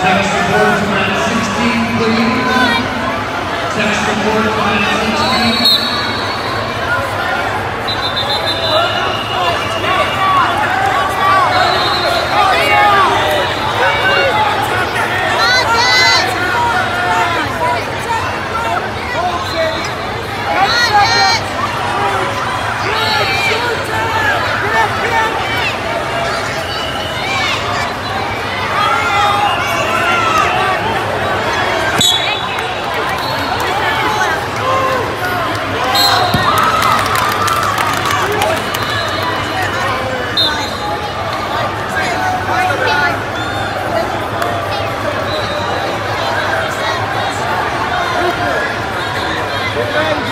Text report from 16, please. Text report from 16. Revenge!